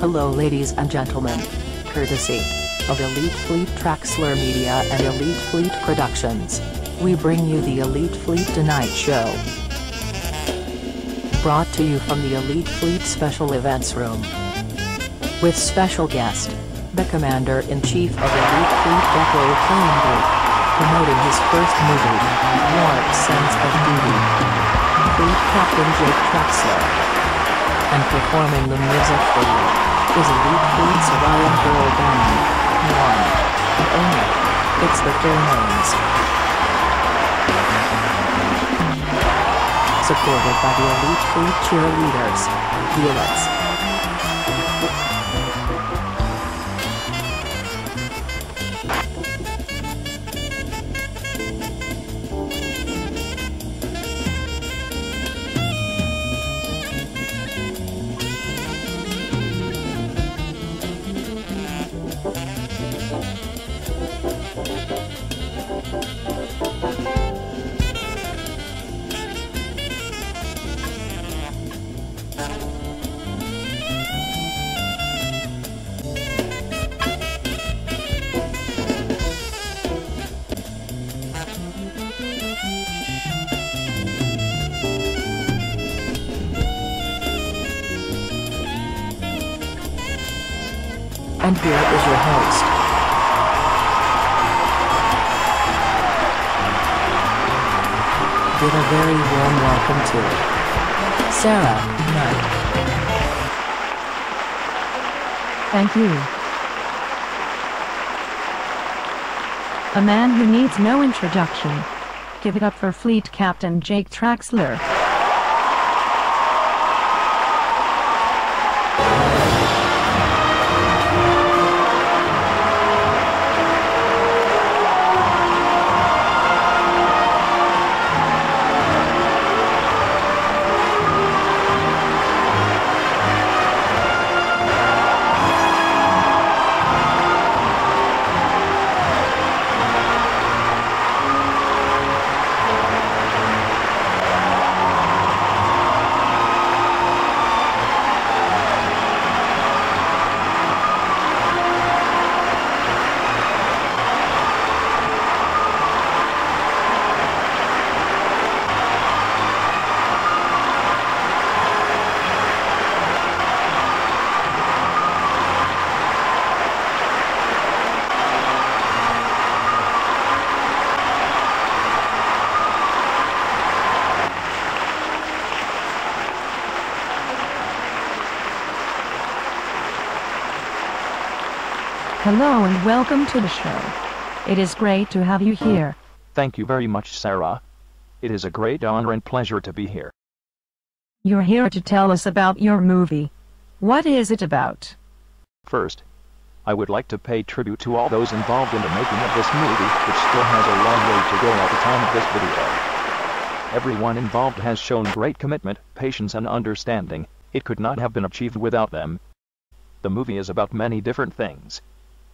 Hello ladies and gentlemen. Courtesy of Elite Fleet Traxxler Media and Elite Fleet Productions. We bring you the Elite Fleet Tonight Show. Brought to you from the Elite Fleet Special Events Room. With special guest, the Commander-in-Chief of Elite Fleet Deco Playing Group. Promoting his first movie, Warp Sense of Duty. Fleet Captain Jake Traxxler. And performing the music for you, is Elite Fleet's Riot Girl Band. One. And only. It's the Pheromones. Supported by the Elite Fleet cheerleaders, Violets. And here is your host. Give a very warm welcome to Sarah Knight. Thank you. A man who needs no introduction. Give it up for Fleet Captain Jake Traxxler. Hello and welcome to the show. It is great to have you here. Thank you very much, Sarah. It is a great honor and pleasure to be here. You're here to tell us about your movie. What is it about? First, I would like to pay tribute to all those involved in the making of this movie, which still has a long way to go at the time of this video. Everyone involved has shown great commitment, patience and understanding. It could not have been achieved without them. The movie is about many different things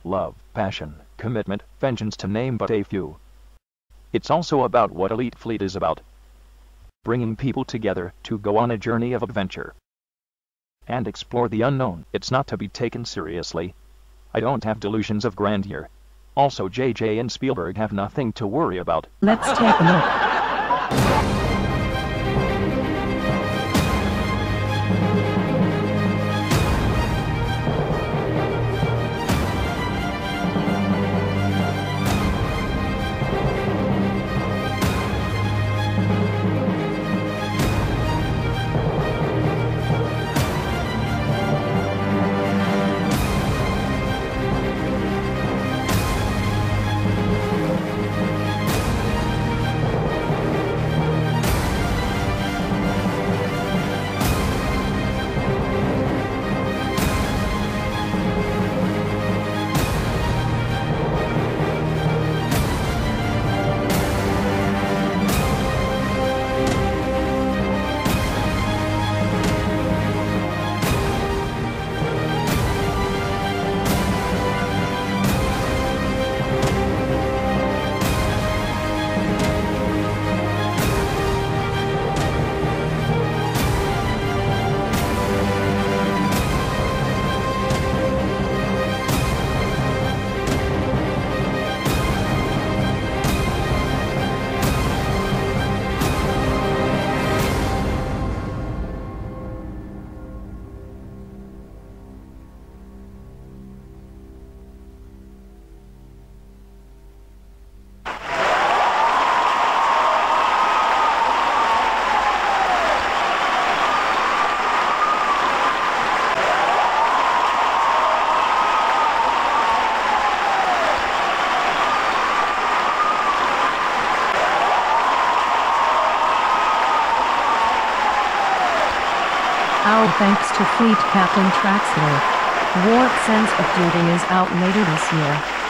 love, passion, commitment, vengeance to name but a few. It's also about what Elite Fleet is about. Bringing people together to go on a journey of adventure. And explore the unknown. It's not to be taken seriously. I don't have delusions of grandeur. Also JJ and Spielberg have nothing to worry about. Let's take a look. Our thanks to Fleet Captain Traxxler. Warp Sense of Duty is out later this year.